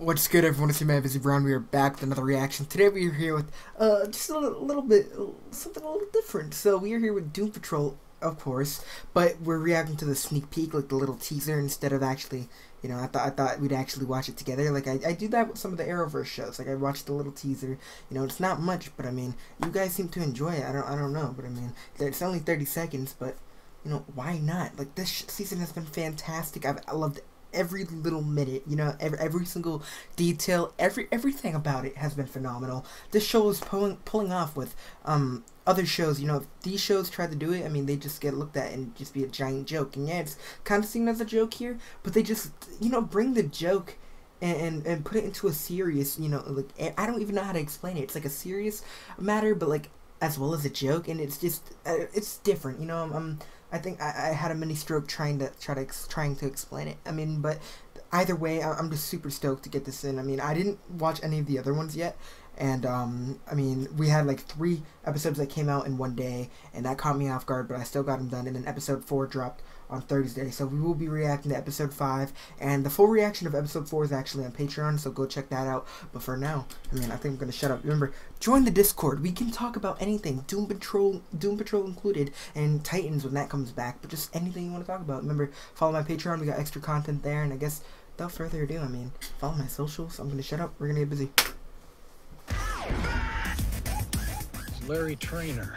What's good, everyone? It's your man, Bizzy Bron. We are back with another reaction. Today we are here with uh, just a little, bit, something a little different. So we are here with Doom Patrol, of course, but we're reacting to the sneak peek, like the little teaser, instead of actually, you know, I thought I thought we'd actually watch it together. Like I, I do that with some of the Arrowverse shows. Like I watched the little teaser. You know, it's not much, but I mean, you guys seem to enjoy it. I don't, I don't know, but I mean, it's only thirty seconds, but you know, why not? Like this season has been fantastic. I've loved every little minute, you know, every, every single detail, every everything about it has been phenomenal. This show is pulling pulling off with um other shows. You know, if these shows try to do it, I mean, they just get looked at and just be a giant joke. And yeah, it's kind of seen as a joke here, but they just you know bring the joke. And, and, put it into a serious, you know, like I don't even know how to explain it. It's like a serious matter, but like as well as a joke, and it's just uh, it's different. You know, I'm, I'm I think I, I had a mini stroke trying to try to trying to explain it. I mean, but either way, I, I'm just super stoked to get this in. I mean, I didn't watch any of the other ones yet, and um, I mean, we had like three episodes that came out in one day, and that caught me off guard. But I still got them done, and then episode four dropped on Thursday. So we will be reacting to episode 5. And the full reaction of episode 4 is actually on Patreon, so go check that out. But for now, I mean, I think I'm going to shut up. Remember, join the Discord. We can talk about anything, Doom Patrol, Doom Patrol included, and Titans when that comes back. But just anything you want to talk about. Remember, follow my Patreon. We got extra content there. And I guess without further ado, I mean, follow my socials. I'm going to shut up. We're going to get busy. Larry Trainor.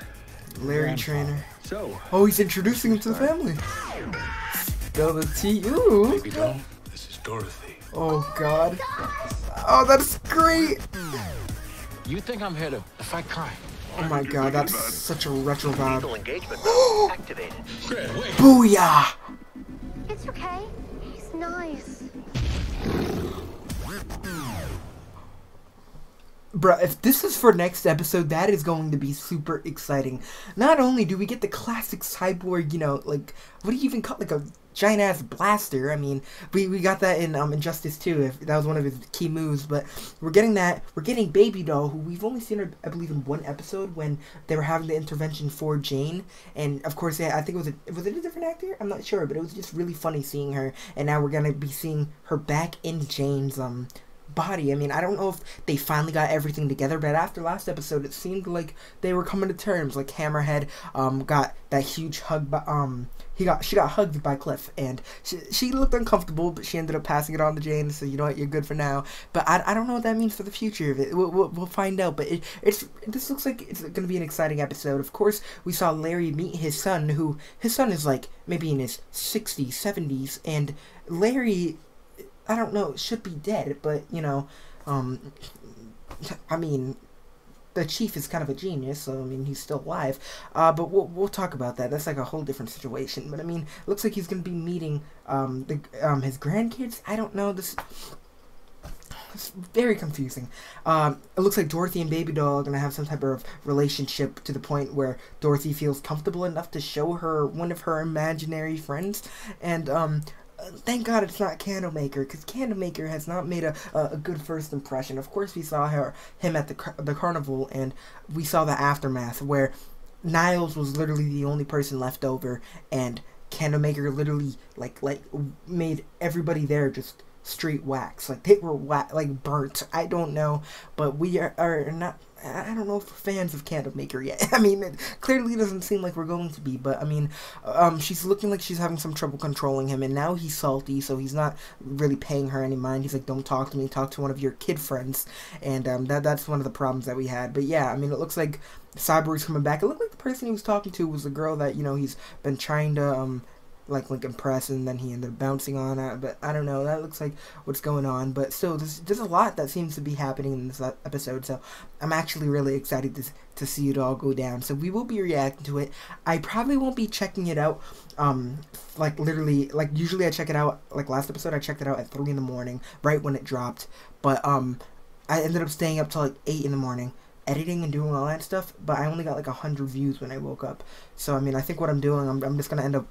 Larry Trainor. So. Oh, he's introducing him to the family. Spell the T. Ooh. Baby doll, this is Dorothy. Oh God. Oh, that's great. You think I'm here to fight crime? Oh my God, that's such a retro vibe. engagement activated. Booyah! It's okay. He's nice. Bruh, if this is for next episode, that is going to be super exciting. Not only do we get the classic cyborg, you know, like, what do you even call like a giant ass blaster? I mean, we, we got that in um, Injustice 2, if that was one of his key moves, but we're getting that. We're getting Baby Doll, who we've only seen her, I believe, in one episode when they were having the intervention for Jane. And of course, yeah, I think it was a, was it a different actor? I'm not sure, but it was just really funny seeing her. And now we're gonna be seeing her back in Jane's, um, body. I mean, I don't know if they finally got everything together, but after last episode, it seemed like they were coming to terms. Like Hammerhead um got that huge hug, by, um he got she got hugged by Cliff, and she, she looked uncomfortable, but she ended up passing it on to Jane. So you know what, you're good for now. But I, I don't know what that means for the future of it. We'll, we'll, we'll find out. But it, it's this looks like it's going to be an exciting episode. Of course, we saw Larry meet his son, who his son is like maybe in his 60s, 70s, and Larry I don't know, it should be dead, but you know, um, I mean, the chief is kind of a genius, so I mean he's still alive. Uh, but we'll we'll talk about that. That's like a whole different situation. But I mean, looks like he's gonna be meeting um the um his grandkids. I don't know this. It's very confusing. Um, it looks like Dorothy and Baby Doll are gonna have some type of relationship to the point where Dorothy feels comfortable enough to show her one of her imaginary friends, and um, thank God it's not Candlemaker, because Candlemaker has not made a, a, good first impression. Of course, we saw her him at the the carnival, and we saw the aftermath where Niles was literally the only person left over, and Candlemaker literally like like made everybody there just straight wax, like they were wa- like burnt. I don't know, but we are, are not I don't know if we're fans of Candlemaker yet. I mean, it clearly doesn't seem like we're going to be, but I mean, um, she's looking like she's having some trouble controlling him, and now he's salty, so he's not really paying her any mind. He's like, "Don't talk to me. Talk to one of your kid friends," and um, that that's one of the problems that we had. But yeah, I mean, it looks like Cyborg's coming back. It looked like the person he was talking to was the girl that you know he's been trying to um like Lincoln Press, and then he ended up bouncing on it. But I don't know. That looks like what's going on. But still, there's, there's a lot that seems to be happening in this episode. So I'm actually really excited to to see it all go down. So we will be reacting to it. I probably won't be checking it out. Um, like literally, like usually I check it out. Like last episode, I checked it out at three in the morning, right when it dropped. But um, I ended up staying up till like eight in the morning editing and doing all that stuff, but I only got like a hundred views when I woke up. So I mean, I think what I'm doing, I'm, I'm just gonna end up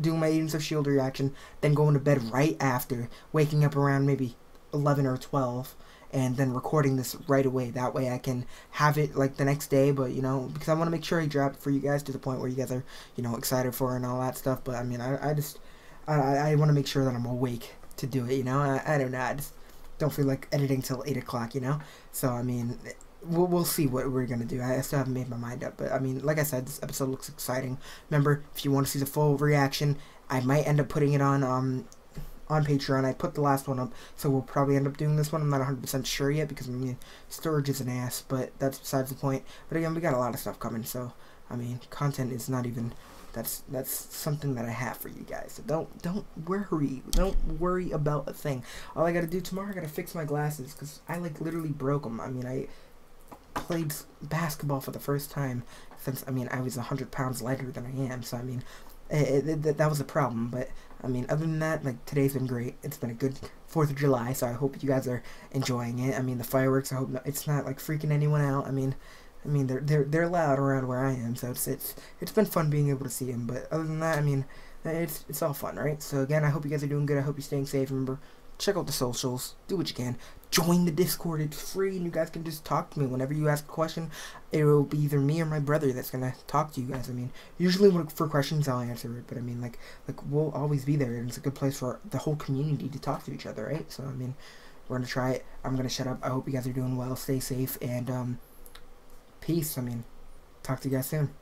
doing my Agents of S.H.I.E.L.D. reaction, then going to bed right after, waking up around maybe 11 or 12, and then recording this right away. That way I can have it like the next day, but you know, because I want to make sure I drop for you guys to the point where you guys are, you know, excited for and all that stuff. But I mean, I, I just, I, I want to make sure that I'm awake to do it, you know? I, I don't know. I just, don't feel like editing till eight o'clock, you know. So I mean, we'll we'll see what we're gonna do. I still haven't made my mind up, but I mean, like I said, this episode looks exciting. Remember, if you want to see the full reaction, I might end up putting it on um on Patreon. I put the last one up, so we'll probably end up doing this one. I'm not 100% sure yet because I mean, storage is an ass, but that's besides the point. But again, we got a lot of stuff coming, so I mean, content is not even that's that's something that I have for you guys. So don't don't worry. Don't worry about a thing. All I gotta do tomorrow, I gotta fix my glasses because I like literally broke them. I mean, I played basketball for the first time since I mean I was hundred pounds lighter than I am. So I mean, it, it, it, that was a problem. But I mean, other than that, like today's been great. It's been a good Fourth of July. So I hope you guys are enjoying it. I mean, the fireworks. I hope it's not like freaking anyone out. I mean. I mean, they're they're they're loud around where I am, so it's it's it's been fun being able to see them. But other than that, I mean, eh, it's it's all fun, right? So again, I hope you guys are doing good. I hope you're staying safe. Remember, check out the socials. Do what you can. Join the Discord. It's free, and you guys can just talk to me whenever you ask a question. It will be either me or my brother that's gonna talk to you guys. I mean, usually for questions I'll answer it, but I mean, like like we'll always be there, and it's a good place for the whole community to talk to each other, right? So I mean, we're gonna try it. I'm gonna shut up. I hope you guys are doing well. Stay safe, and um peace. I mean, talk to you guys soon.